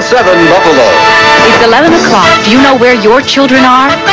Channel Buffalo. It's 11 o'clock. Do you know where your children are?